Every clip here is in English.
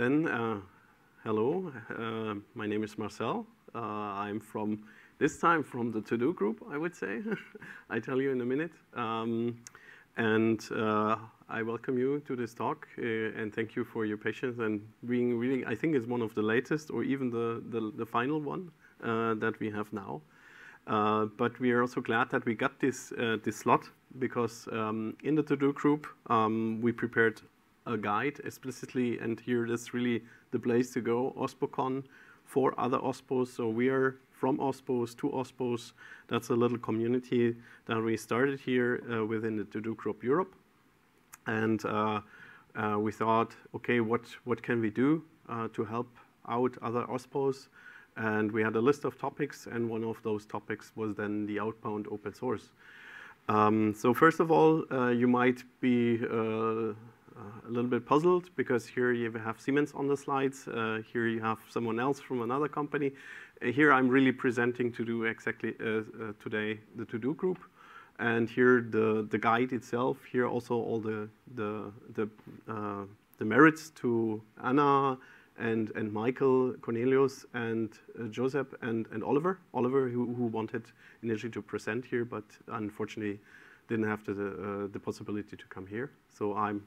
then, uh, hello, uh, my name is Marcel. Uh, I'm from, this time from the To-Do group, I would say. I tell you in a minute. Um, and uh, I welcome you to this talk uh, and thank you for your patience and being really, I think it's one of the latest or even the, the, the final one uh, that we have now. Uh, but we are also glad that we got this, uh, this slot because um, in the to-do group, um, we prepared a guide explicitly and here is really the place to go, OSPOCon, for other OSPOs. So we are from OSPOs to OSPOs. That's a little community that we started here uh, within the To-Do Group Europe. And uh, uh, we thought, okay, what, what can we do uh, to help out other OSPOs? And we had a list of topics, and one of those topics was then the outbound open source. Um, so first of all, uh, you might be uh, a little bit puzzled because here you have Siemens on the slides. Uh, here you have someone else from another company here I'm really presenting to do exactly uh, uh, today the to-do group. And here the, the guide itself, here also all the, the, the, uh, the merits to Anna and, and Michael, Cornelius, and uh, Joseph, and, and Oliver. Oliver, who, who wanted initially to present here, but unfortunately didn't have the, uh, the possibility to come here. So I'm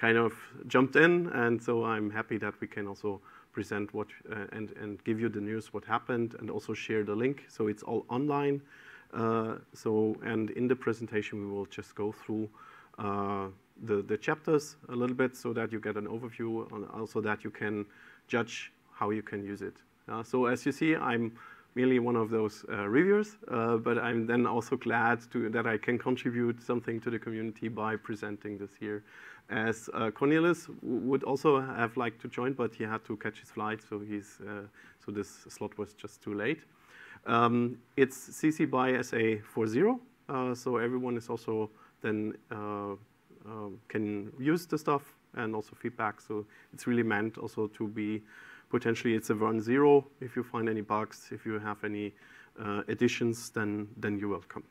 kind of jumped in, and so I'm happy that we can also present what uh, and, and give you the news what happened and also share the link. So it's all online. Uh, so and in the presentation we will just go through uh, the, the chapters a little bit so that you get an overview and also that you can judge how you can use it. Uh, so as you see, I'm merely one of those uh, reviewers, uh, but I'm then also glad to, that I can contribute something to the community by presenting this here as uh, Cornelius would also have liked to join, but he had to catch his flight, so he's uh, so this slot was just too late. Um, it's CC by SA 40, uh, so everyone is also then uh, can use the stuff and also feedback. So it's really meant also to be potentially it's a run zero. If you find any bugs, if you have any uh, additions, then then you're welcome.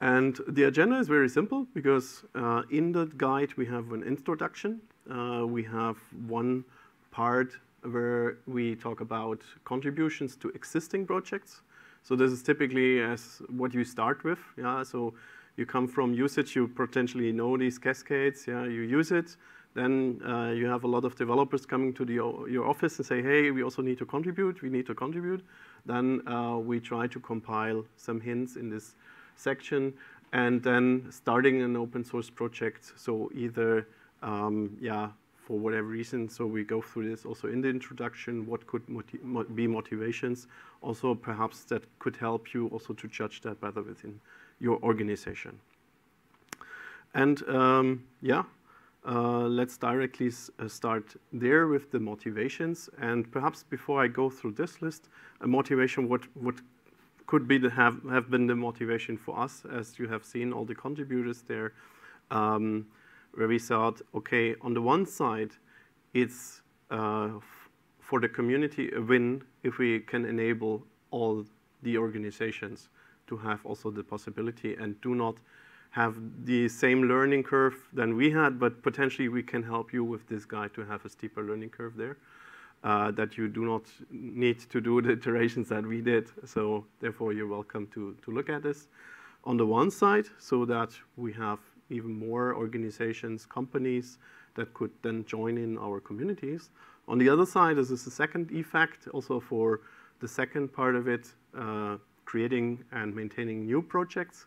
And the agenda is very simple because uh, in the guide we have an introduction. Uh, we have one part where we talk about contributions to existing projects. So this is typically as what you start with. Yeah, so you come from usage, you potentially know these cascades. Yeah, you use it. Then uh, you have a lot of developers coming to the, your office and say, hey, we also need to contribute. We need to contribute. Then uh, we try to compile some hints in this section, and then starting an open source project. So either, um, yeah, for whatever reason, so we go through this also in the introduction, what could moti be motivations, also perhaps that could help you also to judge that better within your organization. And um, yeah, let's directly uh, start there with the motivations. And perhaps before I go through this list, a motivation, what, what could be the, have, have been the motivation for us, as you have seen all the contributors there, um, where we thought, okay, on the one side, it's uh, for the community a win if we can enable all the organizations to have also the possibility and do not have the same learning curve than we had, but potentially we can help you with this guide to have a steeper learning curve there uh, that you do not need to do the iterations that we did. So therefore, you're welcome to, to look at this on the one side so that we have even more organizations, companies that could then join in our communities. On the other side, this is the second effect, also for the second part of it, uh, creating and maintaining new projects,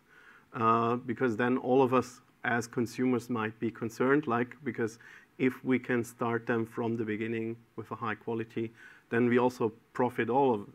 uh, because then all of us as consumers might be concerned, like, because if we can start them from the beginning with a high quality, then we also profit all of,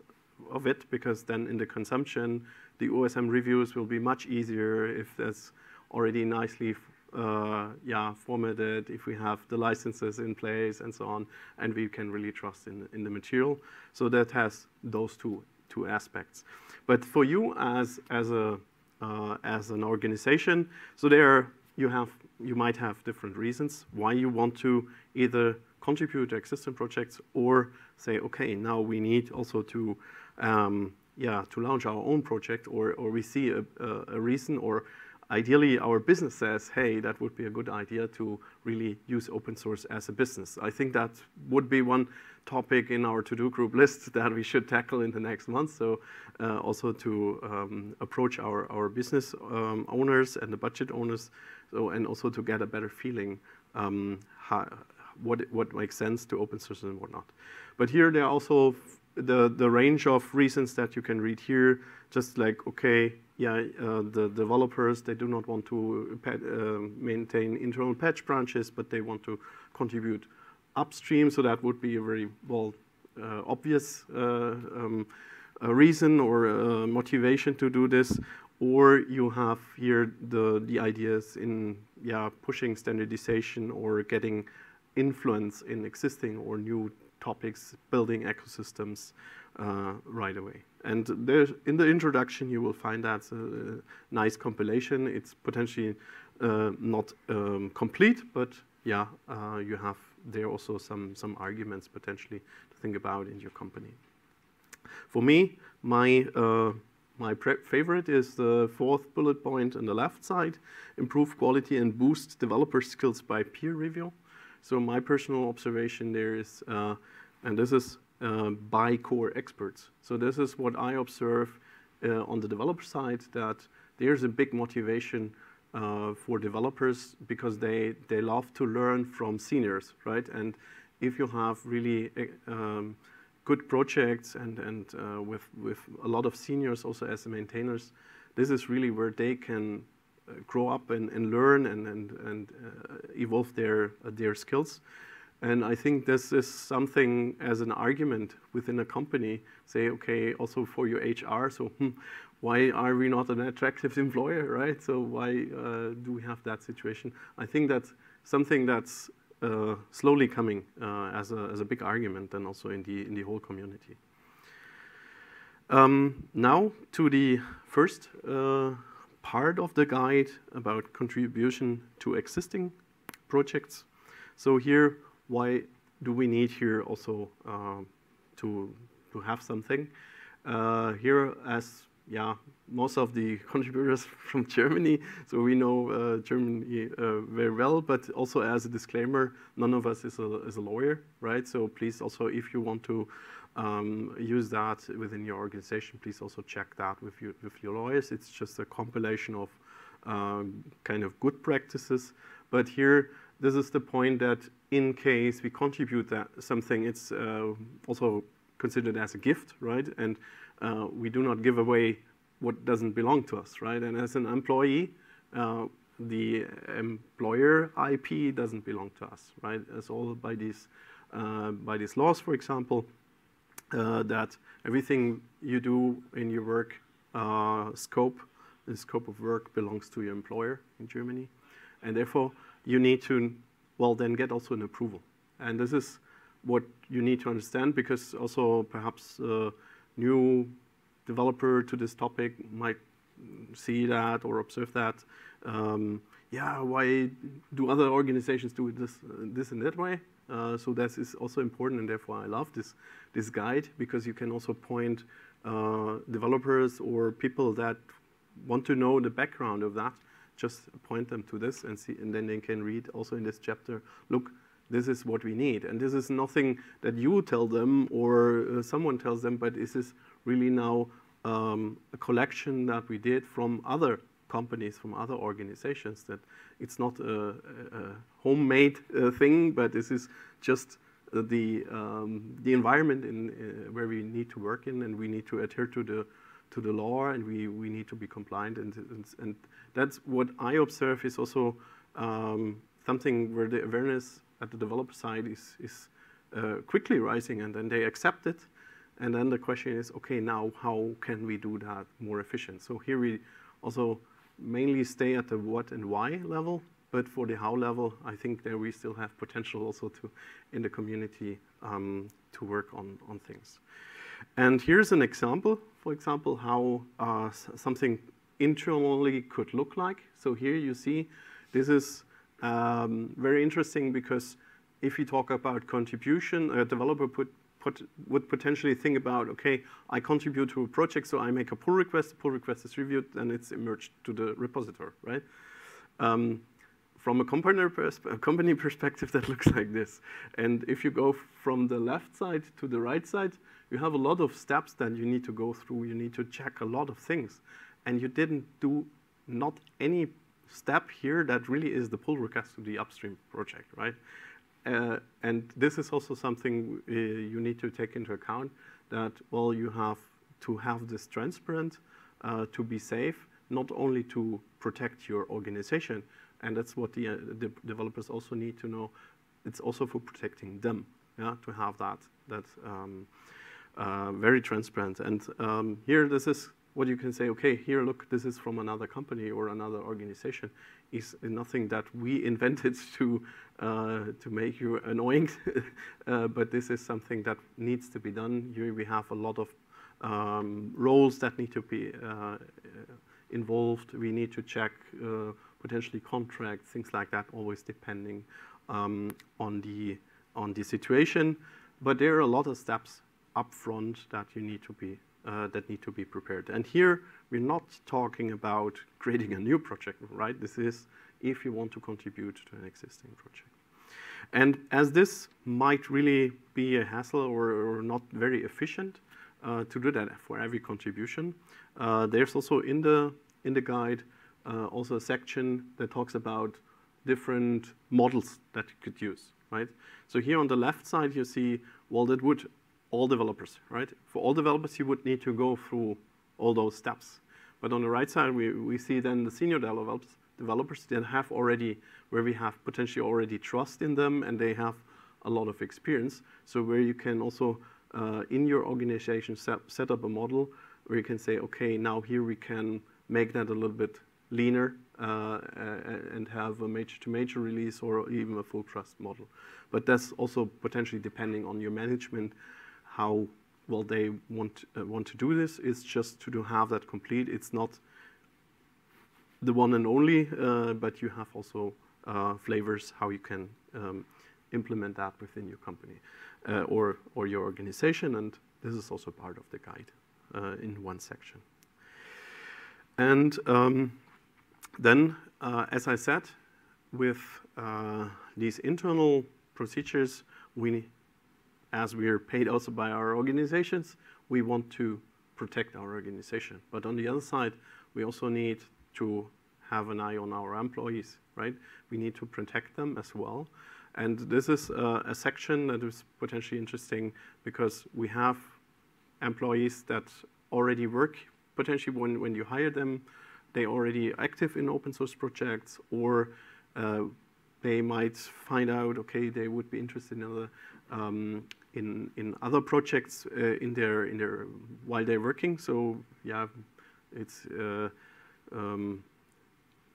of it because then in the consumption, the OSM reviews will be much easier if that's already nicely uh, yeah, formatted, if we have the licenses in place and so on, and we can really trust in, in the material. So that has those two, two aspects. But for you as, as, a, uh, as an organization, so there you have you might have different reasons why you want to either contribute to existing projects or say, okay, now we need also to, um, yeah, to launch our own project, or, or we see a, a, a, reason, or ideally our business says, hey, that would be a good idea to really use open source as a business. I think that would be one topic in our to-do group list that we should tackle in the next month. So uh, also to um, approach our, our business um, owners and the budget owners, so, and also to get a better feeling um, how, what, what makes sense to open source and whatnot. But here there are also the, the range of reasons that you can read here, just like, okay, yeah, uh, the developers, they do not want to uh, maintain internal patch branches, but they want to contribute upstream. So that would be a very, well, uh, obvious uh, um, reason or motivation to do this. Or you have here the, the ideas in yeah, pushing standardization or getting influence in existing or new topics, building ecosystems uh, right away. And in the introduction, you will find that a nice compilation. It's potentially uh, not um, complete, but yeah, uh, you have there also some, some arguments potentially to think about in your company. For me, my, uh, my favorite is the fourth bullet point on the left side, improve quality and boost developer skills by peer review. So my personal observation there is, uh, and this is uh, by core experts. So this is what I observe uh, on the developer side, that there's a big motivation uh, for developers because they, they love to learn from seniors, right? And if you have really um, good projects and, and uh, with, with a lot of seniors also as maintainers, this is really where they can uh, grow up and, and learn and, and, and uh, evolve their, their skills. And I think this is something as an argument within a company, say, okay, also for your HR, so hmm, why are we not an attractive employer, right? So why uh, do we have that situation? I think that's something that's uh, slowly coming uh, as, a, as a big argument and also in the, in the whole community. Um, now to the first uh, part of the guide about contribution to existing projects. So here why do we need here also uh, to, to have something? Uh, here, as yeah, most of the contributors from Germany, so we know uh, Germany uh, very well, but also as a disclaimer, none of us is a, is a lawyer, right? So please also, if you want to um, use that within your organization, please also check that with, you, with your lawyers. It's just a compilation of um, kind of good practices. But here, this is the point that in case we contribute that something, it's uh, also considered as a gift, right? And uh, we do not give away what doesn't belong to us, right? And as an employee, uh, the employer IP doesn't belong to us, right? It's all by these, uh, by these laws, for example, that everything you do in your work uh, scope, the scope of work belongs to your employer in Germany. And therefore, you need to, well, then get also an approval. And this is what you need to understand because also perhaps a new developer to this topic might see that or observe that. Um, yeah, why do other organizations do this, uh, this and that way? Uh, so that is also important, and therefore I love this this guide because you can also point uh, developers or people that want to know the background of that just point them to this and see, and then they can read also in this chapter, look, this is what we need. And this is nothing that you tell them or uh, someone tells them, but this is really now um, a collection that we did from other companies, from other organizations, that it's not a, a homemade uh, thing, but this is just the, um, the environment in, uh, where we need to work in and we need to adhere to the, to the law and we, we need to be compliant and, and, and that's what I observe is also um, something where the awareness at the developer side is, is uh, quickly rising and then they accept it. And then the question is, okay, now how can we do that more efficient? So here we also mainly stay at the what and why level, but for the how level, I think there we still have potential also to, in the community, um, to work on, on things. And here's an example, for example, how uh, something internally could look like. So here you see this is um, very interesting because if you talk about contribution, a developer put, pot would potentially think about, okay, I contribute to a project, so I make a pull request, the pull request is reviewed, and it's emerged to the repository, right? Um, from a company, a company perspective, that looks like this. And if you go from the left side to the right side, you have a lot of steps that you need to go through. You need to check a lot of things. And you didn't do not any step here that really is the pull request to the upstream project, right? Uh, and this is also something uh, you need to take into account that, well, you have to have this transparent uh, to be safe, not only to protect your organization, and that's what the, uh, the, developers also need to know, it's also for protecting them, yeah, to have that, that um, uh, very transparent. And um, here, this is what you can say, okay, here, look, this is from another company or another organization, is nothing that we invented to, uh, to make you annoying, uh, but this is something that needs to be done. Here we have a lot of um, roles that need to be uh, involved. We need to check uh, potentially contracts, things like that, always depending um, on, the, on the situation. But there are a lot of steps up front that you need to be uh, that need to be prepared. And here, we're not talking about creating a new project, right? This is if you want to contribute to an existing project. And as this might really be a hassle or, or not very efficient uh, to do that for every contribution, uh, there's also in the, in the guide uh, also a section that talks about different models that you could use, right? So here on the left side, you see, well, that would all developers, right? For all developers, you would need to go through all those steps. But on the right side, we, we see then the senior developers, developers that have already, where we have potentially already trust in them and they have a lot of experience. So where you can also, uh, in your organization, set, set up a model where you can say, okay, now here we can make that a little bit leaner uh, and have a major-to-major -major release or even a full trust model. But that's also potentially depending on your management how well they want uh, want to do this is just to, to have that complete. It's not the one and only, uh, but you have also uh, flavors how you can um, implement that within your company uh, or or your organization, and this is also part of the guide uh, in one section. And um, then, uh, as I said, with these internal procedures, we as we are paid also by our organizations, we want to protect our organization. But on the other side, we also need to have an eye on our employees, right? We need to protect them as well. And this is uh, a section that is potentially interesting because we have employees that already work, potentially when, when you hire them, they already active in open source projects or uh, they might find out, okay, they would be interested in other um, in in other projects uh, in their in their while they're working. So yeah, it's uh, um,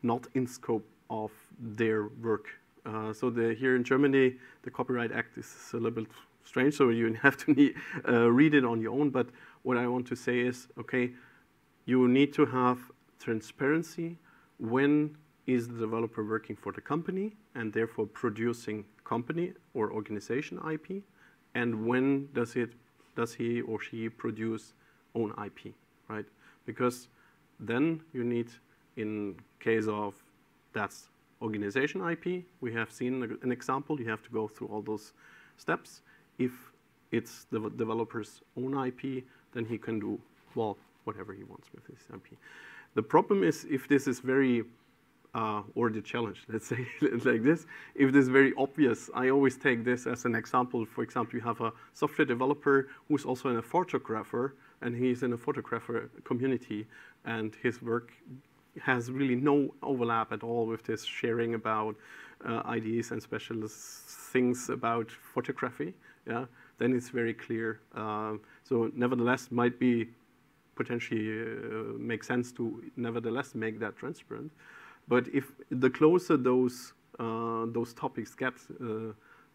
not in scope of their work. Uh, so the, here in Germany, the Copyright Act is a little bit strange, so you have to need, uh, read it on your own. But what I want to say is, okay, you need to have transparency when is the developer working for the company and therefore producing company or organization IP, and when does it does he or she produce own IP, right? Because then you need, in case of that's organization IP, we have seen an example. You have to go through all those steps. If it's the developer's own IP, then he can do well whatever he wants with his IP. The problem is if this is very uh, or the challenge, let's say like this. If this is very obvious, I always take this as an example. For example, you have a software developer who's also a photographer, and he's in a photographer community, and his work has really no overlap at all with this sharing about uh, ideas and specialist things about photography. Yeah, then it's very clear. Uh, so nevertheless, might be potentially uh, make sense to nevertheless make that transparent. But if the closer those uh, those topics get, uh,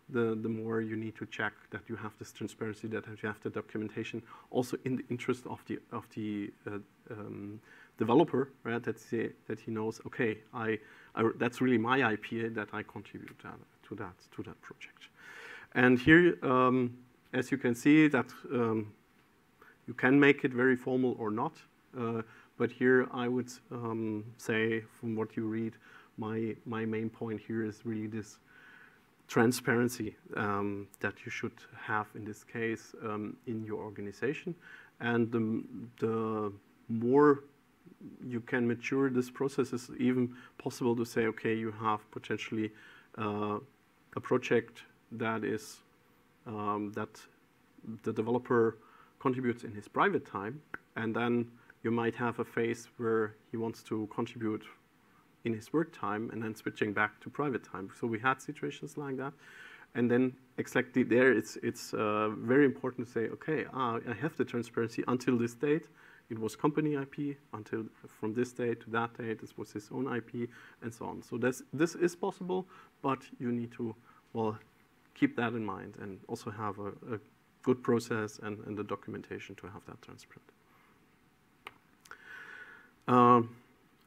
the the more you need to check that you have this transparency, that you have the documentation, also in the interest of the of the uh, um, developer, right? That that he knows, okay, I, I, that's really my IP that I contribute to that to that project. And here, um, as you can see, that um, you can make it very formal or not. Uh, but here I would um, say, from what you read, my, my main point here is really this transparency um, that you should have in this case um, in your organization. And the, the more you can mature this process, it's even possible to say, okay, you have potentially uh, a project that is um, that the developer contributes in his private time, and then you might have a phase where he wants to contribute in his work time and then switching back to private time. So we had situations like that. And then exactly there, it's, it's uh, very important to say, okay, ah, I have the transparency until this date. It was company IP until from this date to that date, this was his own IP, and so on. So this, this is possible, but you need to, well, keep that in mind and also have a, a good process and, and the documentation to have that transparent. Um,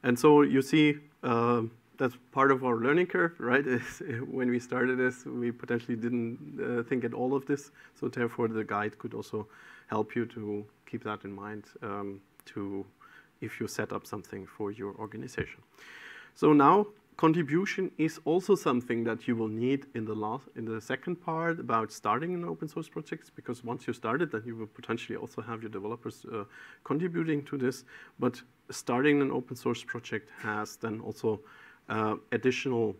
and so you see, uh, that's part of our learning curve, right? when we started this, we potentially didn't uh, think at all of this. So therefore, the guide could also help you to keep that in mind um, to if you set up something for your organization. So now contribution is also something that you will need in the last in the second part about starting an open source project because once you start it then you will potentially also have your developers uh, contributing to this. But starting an open source project has then also uh, additional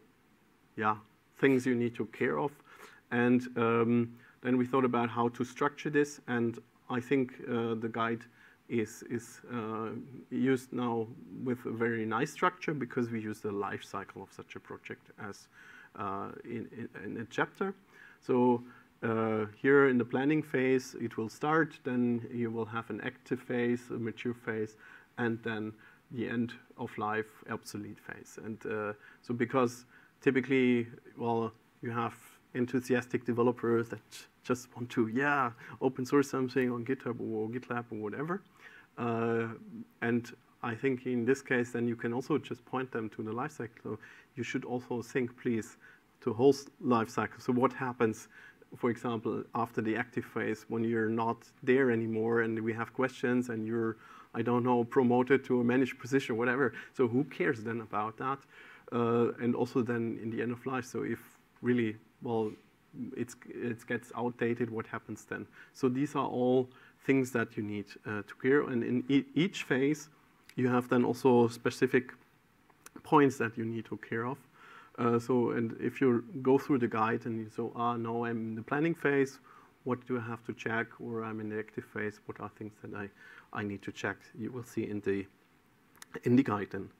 yeah things you need to care of. And um, then we thought about how to structure this. And I think uh, the guide is, is uh, used now with a very nice structure because we use the life cycle of such a project as uh, in, in, in, a chapter. So uh, here in the planning phase, it will start, then you will have an active phase, a mature phase, and then the end of life obsolete phase. And uh, so because typically, well, you have enthusiastic developers that just want to, yeah, open source something on GitHub or GitLab or whatever. Uh, and I think in this case, then you can also just point them to the lifecycle. So you should also think, please, to whole lifecycle. So what happens, for example, after the active phase when you're not there anymore and we have questions and you're, I don't know, promoted to a managed position, whatever. So who cares then about that? Uh, and also then in the end of life. So if really, well, it's, it gets outdated, what happens then? So these are all things that you need uh, to clear. And in e each phase, you have then also specific points that you need to care of. Uh, so, and if you go through the guide and you say, ah, no, I'm in the planning phase, what do I have to check? Or I'm in the active phase, what are things that I, I need to check? You will see in the, in the guide then.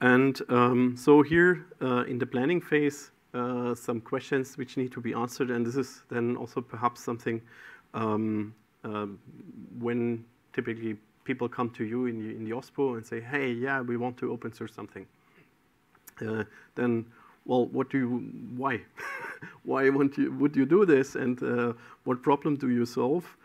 And um, so here uh, in the planning phase, uh, some questions which need to be answered, and this is then also perhaps something um, um, when typically people come to you in the, in the OSPO and say, hey, yeah, we want to open source something, uh, then, well, what do you, why? why you, would you do this and uh, what problem do you solve?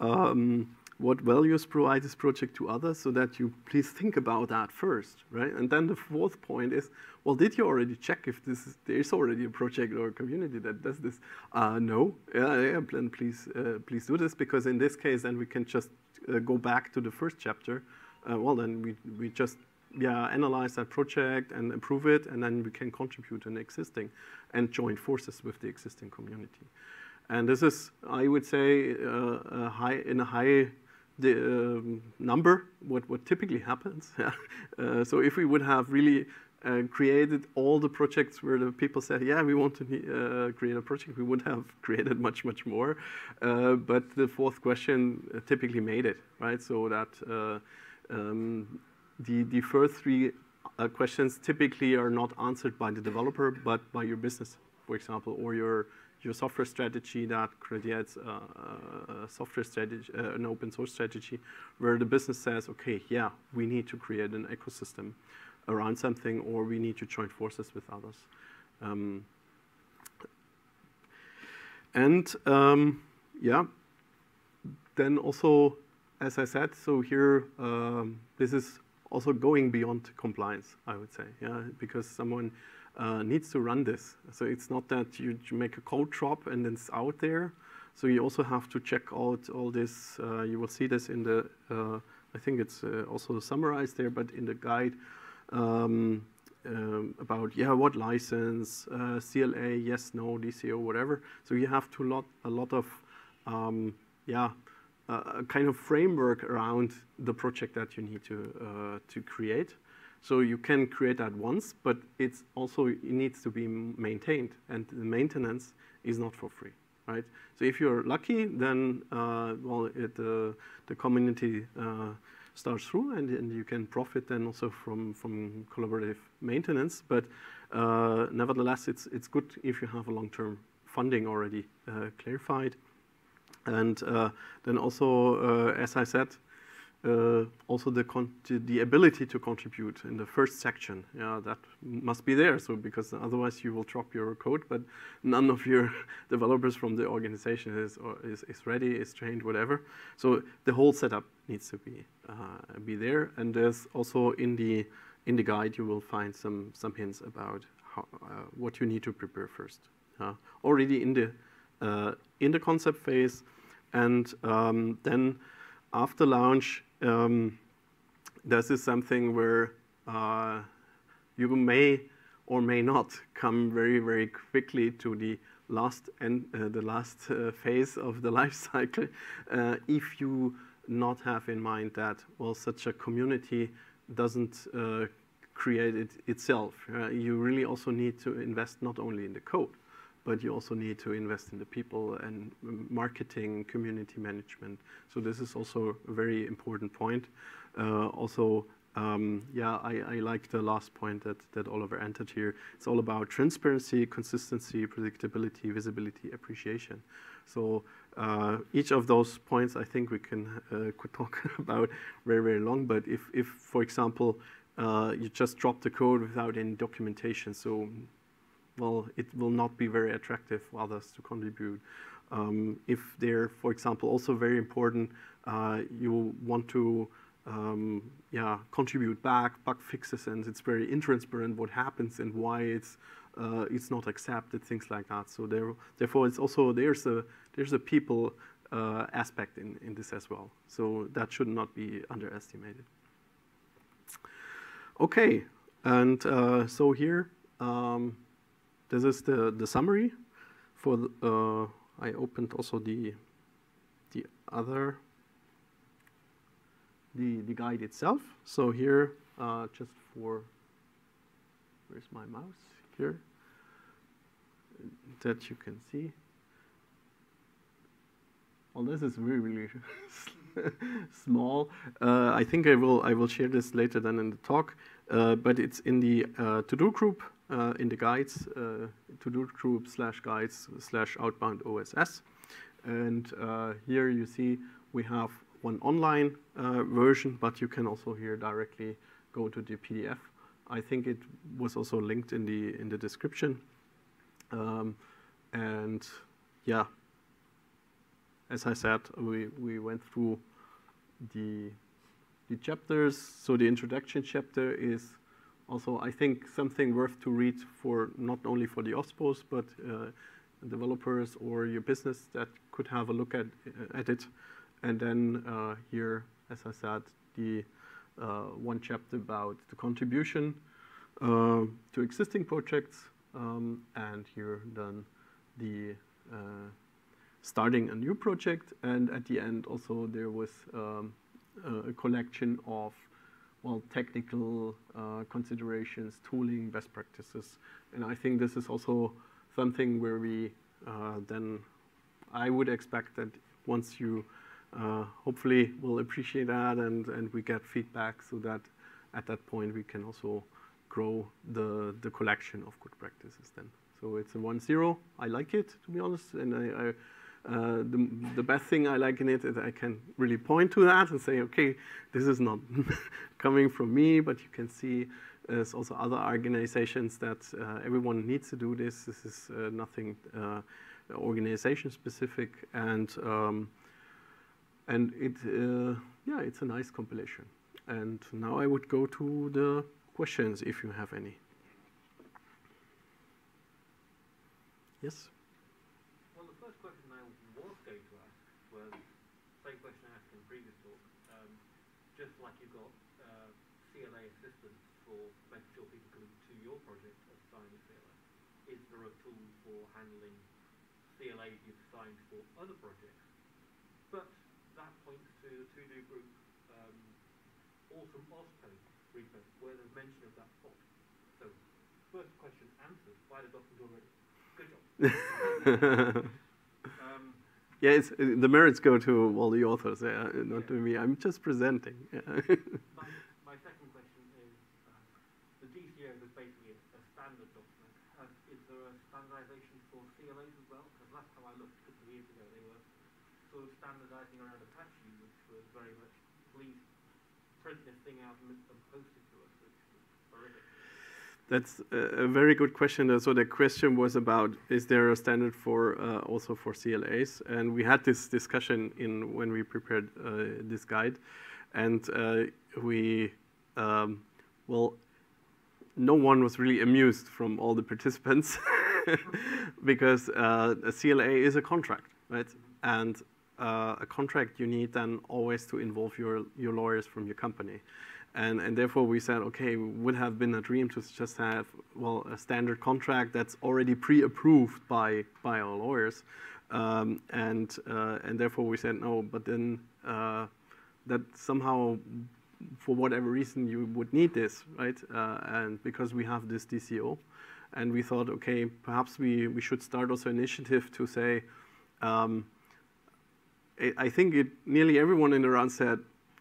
Um, what values provide this project to others so that you please think about that first, right? And then the fourth point is, well, did you already check if this is, there is already a project or a community that does this? Uh, no, yeah, yeah, please, uh, please do this because in this case, then we can just uh, go back to the first chapter. Uh, well, then we, we just yeah, analyze that project and improve it, and then we can contribute in existing and join forces with the existing community. And this is, I would say, uh, a high, in a high the um, number, what, what typically happens. uh, so if we would have really uh, created all the projects where the people said, yeah, we want to uh, create a project, we would have created much, much more. Uh, but the fourth question uh, typically made it, right? So that uh, um, the, the first three questions typically are not answered by the developer, but by your business, for example, or your your software strategy that creates a, a software strategy, an open source strategy, where the business says, okay, yeah, we need to create an ecosystem around something, or we need to join forces with others. Um, and um, yeah, then also, as I said, so here, um, this is also going beyond compliance, I would say, yeah, because someone uh, needs to run this. So it's not that you, make a code drop and then it's out there. So you also have to check out all this. Uh, you will see this in the, uh, I think it's uh, also summarized there, but in the guide um, um, about, yeah, what license, uh, CLA, yes, no, DCO, whatever. So you have to lot, a lot of, um, yeah, a kind of framework around the project that you need to, uh, to create. So you can create that once, but it's also it needs to be maintained, and the maintenance is not for free, right? So if you're lucky, then uh, well, it, uh, the community uh, starts through, and, and, you can profit then also from from collaborative maintenance. But uh, nevertheless, it's it's good if you have a long-term funding already uh, clarified. And uh, then also, uh, as I said, uh, also the, the ability to contribute in the first section. Yeah, that must be there. So because otherwise you will drop your code, but none of your developers from the organization is is, is ready, is trained, whatever. So the whole setup needs to be uh, be there. And there's also in the in the guide you will find some some hints about how, uh, what you need to prepare first. Uh, already in the in the concept phase, and um, then after launch, um, this is something where uh, you may or may not come very, very quickly to the last and uh, the last uh, phase of the life cycle uh, if you not have in mind that well such a community doesn't uh, create it itself. Uh, you really also need to invest not only in the code, but you also need to invest in the people and marketing, community management. So this is also a very important point. Uh, also, um, yeah, I, I, like the last point that, that Oliver entered here. It's all about transparency, consistency, predictability, visibility, appreciation. So uh, each of those points, I think we can uh, could talk about very, very long. But if, if for example, uh, you just drop the code without any documentation, so well, it will not be very attractive for others to contribute. Um, if they're, for example, also very important, uh, you want to um, yeah, contribute back bug fixes, and it's very intransparent what happens and why it's uh, it's not accepted, things like that. So there, therefore, it's also there's a there's a people uh, aspect in in this as well. So that should not be underestimated. Okay, and uh, so here. Um, this is the, the summary for, the, uh, I opened also the, the other, the, the guide itself. So here, uh, just for, where's my mouse? Here, that you can see. Well, this is really, really small. Uh, I think I will I will share this later than in the talk. Uh, but it's in the uh, to-do group uh, in the guides, uh, to-do group slash guides slash outbound OSS. And uh, here you see we have one online version, but you can also here directly go to the PDF. I think it was also linked in the in the description. Um, and yeah, as I said, we, we went through the, the chapters. So the introduction chapter is also, I think, something worth to read for not only for the OSPOs, but uh, developers or your business that could have a look at, uh, at it. And then uh, here, as I said, the uh, one chapter about the contribution uh, to existing projects, um, and here then the starting a new project. And at the end, also there was um, a collection of well, technical uh, considerations, tooling, best practices. And I think this is also something where we uh, then, I would expect that once you uh, hopefully will appreciate that and, and we get feedback so that at that point we can also grow the, the collection of good practices then. So it's a one zero. I like it, to be honest, and I, I the, the best thing I like in it is I can really point to that and say, okay, this is not coming from me, but you can see there's also other organizations that uh, everyone needs to do this. This is uh, nothing uh, organization specific, and um, and it uh, yeah, it's a nice compilation. And now I would go to the questions if you have any. Yes? Well, the first question I was going to ask was the same question I asked in the previous talk. Um, just like you've got uh, CLA Assistant for making sure people come to your project as signed a CLA, is there a tool for handling CLAs you've signed for other projects? But that points to the to-do group um, Autumn OSPO repo, where there's mention of that spot. So, first question answered by the document already. Good job. um, yeah, it's, the merits go to all the authors, yeah, not yeah. to me. I'm just presenting. Yeah. my, my, second question is, uh, the DCO is basically a, a standard document. Uh, is there a standardization for CLAs as well? Because last time I looked a couple of years ago, they were sort of standardizing around Apache, which was very much, please print this thing out and, and post it to us, which was horrific. That's a very good question. So the question was about is there a standard for uh, also for CLAs? And we had this discussion in when we prepared uh, this guide, and uh, we um, well, no one was really amused from all the participants because uh, a CLA is a contract, right? And uh, a contract you need then always to involve your your lawyers from your company. And, and therefore we said, okay, would have been a dream to just have, well, a standard contract that's already pre-approved by, by our lawyers. Um, and, uh, and therefore we said, no, but then uh, that somehow, for whatever reason, you would need this, right? Uh, and because we have this DCO. And we thought, okay, perhaps we, we should start also initiative to say, um, I think it, nearly everyone in round said,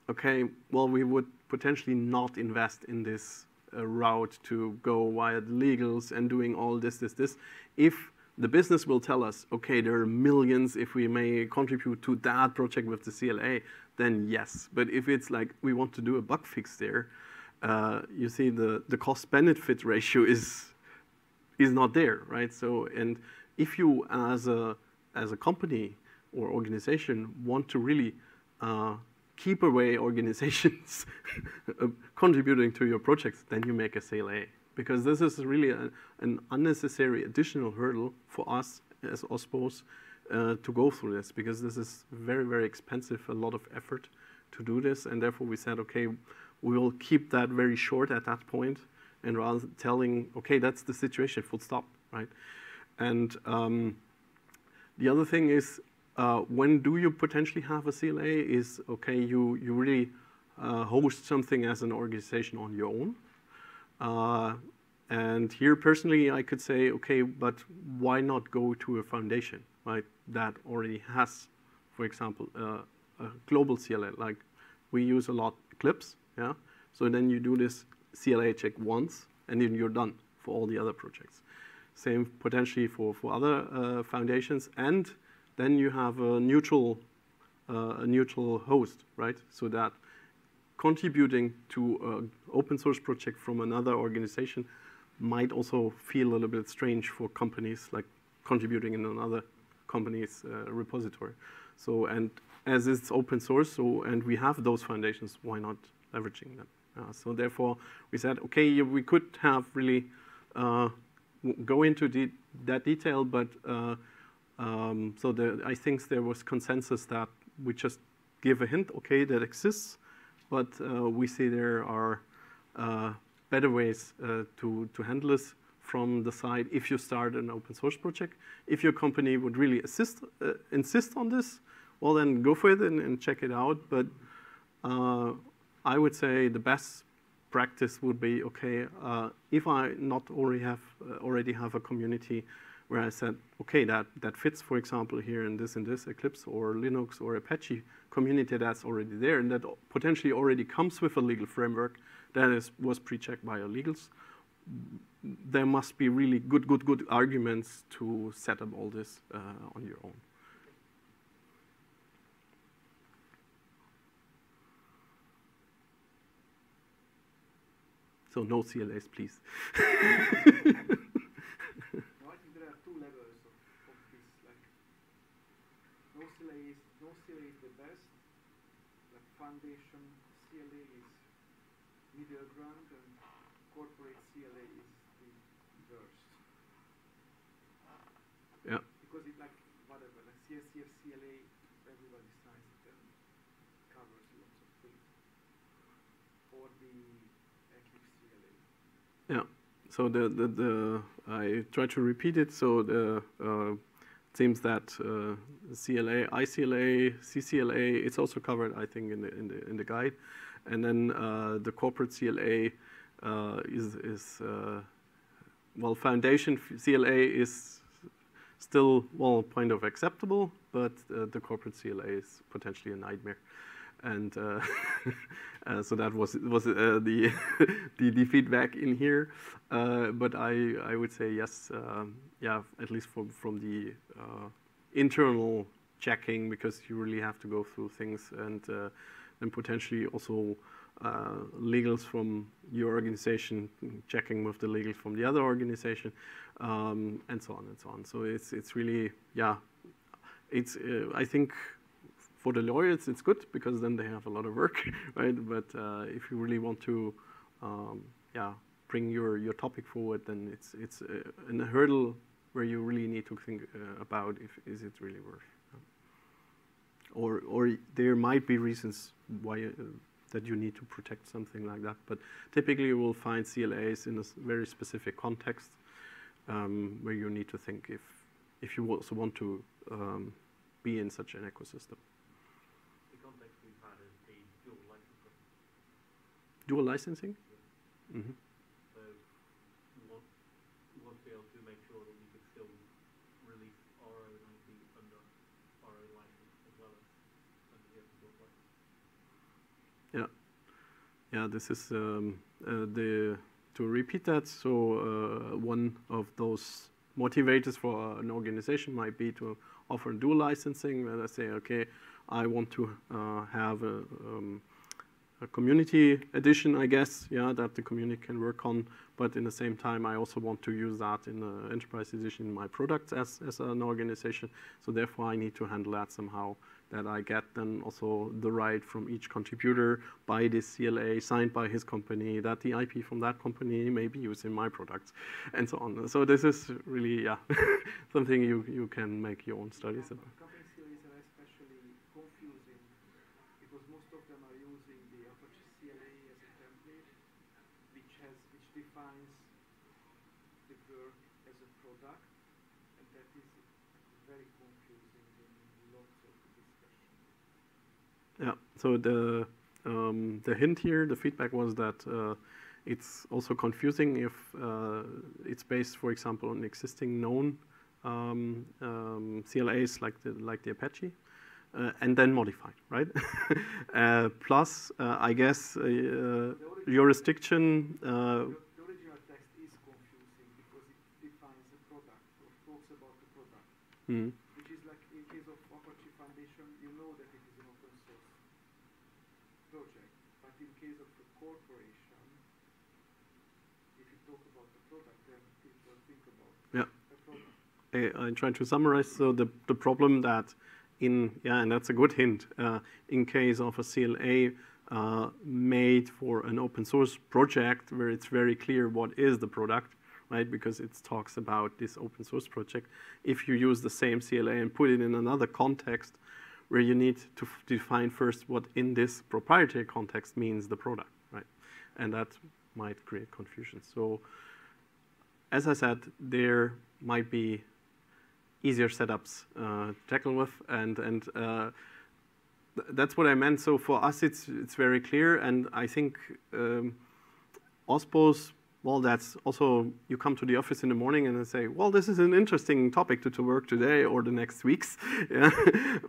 okay, well, we would potentially not invest in this uh, route to go via the legals and doing all this, this, this. If the business will tell us, okay, there are millions if we may contribute to that project with the CLA, then yes. But if it's like we want to do a bug fix there, uh, you see the, the cost benefit ratio is, is not there, right? So, and if you as a, as a company or organization want to really uh, keep away organizations contributing to your projects, then you make a CLA. Because this is really a, an unnecessary additional hurdle for us as OSPOs uh, to go through this, because this is very, very expensive, a lot of effort to do this, and therefore we said, okay, we will keep that very short at that point, and rather telling, okay, that's the situation, full stop, right? And um, the other thing is, uh, when do you potentially have a CLA is, okay, you, you really uh, host something as an organization on your own. Uh, and here personally, I could say, okay, but why not go to a foundation, right, that already has, for example, uh, a global CLA, like we use a lot Eclipse, yeah? So then you do this CLA check once, and then you're done for all the other projects. Same potentially for, for other uh, foundations, and then you have a neutral, uh, a neutral host, right? So that contributing to an open source project from another organization might also feel a little bit strange for companies like contributing in another company's uh, repository. So, and as it's open source, so, and we have those foundations, why not leveraging them? Uh, so therefore, we said, okay, we could have really uh, go into de that detail, but um, so the, I think there was consensus that we just give a hint, okay, that exists, but uh, we see there are uh, better ways uh, to, to handle this from the side if you start an open source project. If your company would really assist, uh, insist on this, well then go for it and, and check it out. But uh, I would say the best practice would be, okay, uh, if I not already have, already have a community where I said, okay, that, that fits, for example, here in this and this Eclipse or Linux or Apache community that's already there and that potentially already comes with a legal framework that is, was pre-checked by our legals. There must be really good, good, good arguments to set up all this uh, on your own. So no CLAs, please. foundation CLA is middle ground and corporate CLA is the worst. CNCF CLA, everybody signs it and covers lots of things. Or the Eclipse CLA. So the, the, the I try to repeat it. So the uh, seems that uh, CLA, ICLA, CCLA, it's also covered, I think, in the in the in the guide, and then uh, the corporate CLA uh, is is uh, well foundation CLA is still well point of acceptable, but uh, the corporate CLA is potentially a nightmare, and uh, uh, so that was was uh, the, the the feedback in here. Uh, but I I would say yes, um, yeah, at least from from the uh, internal checking because you really have to go through things and uh, and potentially also legals from your organization checking with the legals from the other organization um, and so on and so on. So it's it's really yeah, it's I think for the lawyers it's good because then they have a lot of work, right? But uh, if you really want to um, yeah bring your your topic forward, then it's it's uh, a hurdle where you really need to think uh, about if is it really worth. Or, or there might be reasons why uh, that you need to protect something like that. But typically, you will find CLAs in a very specific context um, where you need to think if if you also want to um, be in such an ecosystem. The context we've had is the dual licensing. Dual licensing. hmm So we want, we want to be able to make sure that we could still release our own IP under our own license as well as under the open source license. Yeah, this is um, uh, the to repeat that. So uh, one of those motivators for an organization might be to offer dual licensing. Where they say, okay, I want to uh, have a, um, a community edition, I guess, yeah, that the community can work on. But in the same time, I also want to use that in the enterprise edition in my products as, as an organization. So therefore, I need to handle that somehow that I get then also the right from each contributor by this CLA signed by his company that the IP from that company may be used in my products and so on. So this is really yeah something you, you can make your own studies about. Company CLAs are especially confusing because most of them are using the Apache CLA as a template, which has which defines the work as a product, and that is very confusing in lots of discussion. Yeah. So the um, the hint here, the feedback was that uh, it's also confusing if uh, it's based, for example, on existing known um, um, CLAs like the like the Apache, uh, and then modified, right? uh, plus, uh, I guess uh, jurisdiction. Uh, the, the original text is confusing because it defines a product or talks about the product, mm, which is like in case of Apache Foundation, you know that it is an open source project, but in case of a corporation, if you talk about the product, then people think about Yeah. the product. I, I'm trying to summarize. So the, the problem that in yeah, and that's a good hint. Uh, in case of a CLA uh, made for an open source project where it's very clear what is the product, right? Because it talks about this open source project. If you use the same CLA and put it in another context where you need to define first what in this proprietary context means the product, right? And that might create confusion. So as I said, there might be easier setups uh, to tackle with, and and uh, th- that's what I meant. So for us, it's it's very clear, and I think um, OSPOs. Well, that's also you come to the office in the morning and say, well, this is an interesting topic to, to work today or the next weeks. Yeah?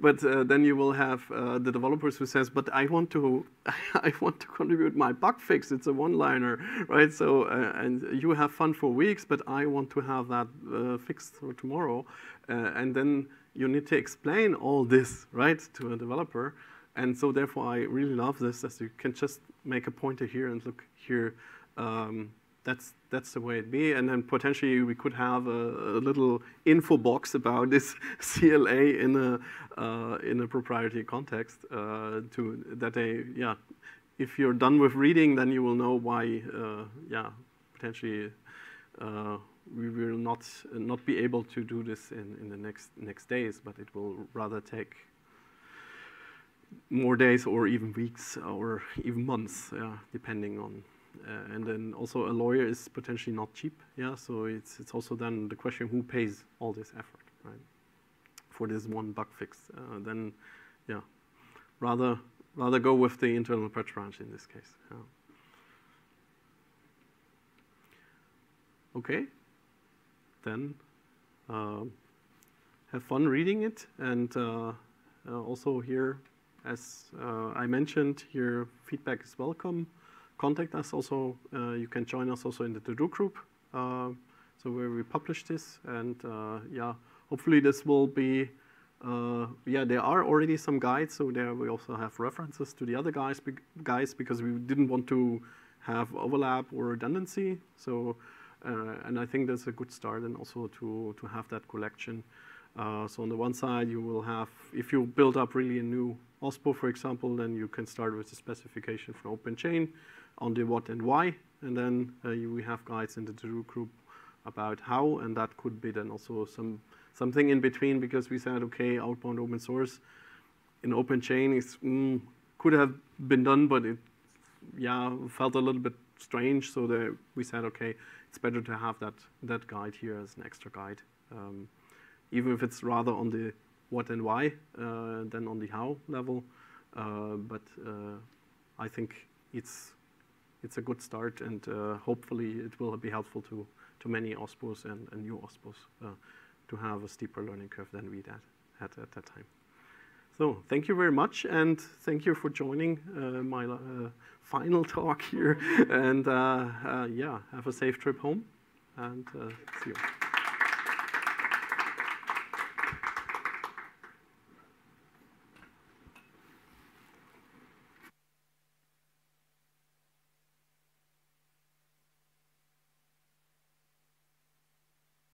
but uh, then you will have uh, the developers who says, but I want to, I want to contribute my bug fix. It's a one-liner, right? So uh, and you have fun for weeks, but I want to have that uh, fixed for tomorrow, uh, and then you need to explain all this, right, to a developer. And so therefore, I really love this, as you can just make a pointer here and look here. Um, that's that's the way it be, and then potentially we could have a, a little info box about this CLA in a uh, in a proprietary context uh, to that they yeah. If you're done with reading, then you will know why uh, yeah potentially uh, we will not not be able to do this in, in the next next days, but it will rather take more days or even weeks or even months, yeah, depending on. Uh, and then also a lawyer is potentially not cheap, yeah. So it's it's also then the question who pays all this effort, right, for this one bug fix. Uh, then, yeah, rather rather go with the internal patch branch in this case. Yeah. Okay, then uh, have fun reading it and uh, uh also here as uh, I mentioned, your feedback is welcome. Contact us also. Uh, you can join us also in the TODO Group. Uh, so where we publish this, and yeah, hopefully this will be. yeah, there are already some guides, so there we also have references to the other guys, be guys because we didn't want to have overlap or redundancy. So, uh, and I think that's a good start, and also to to have that collection. Uh, so on the one side, you will have, if you build up really a new OSPO, for example, then you can start with the specification for OpenChain on the what and why, and then uh, you, we have guides in the TODO Group about how, and that could be then also some something in between because we said, okay, outbound open source in OpenChain is mm, could have been done, but it yeah felt a little bit strange. So the, we said, okay, it's better to have that that guide here as an extra guide, um, even if it's rather on the what and why uh, than on the how level. Uh, but uh, I think it's it's a good start, and hopefully it will be helpful to to many OSPOs and, and new OSPOs to have a steeper learning curve than we had, had at that time. So thank you very much, and thank you for joining uh, my uh, final talk here. and uh, yeah, have a safe trip home, and see you.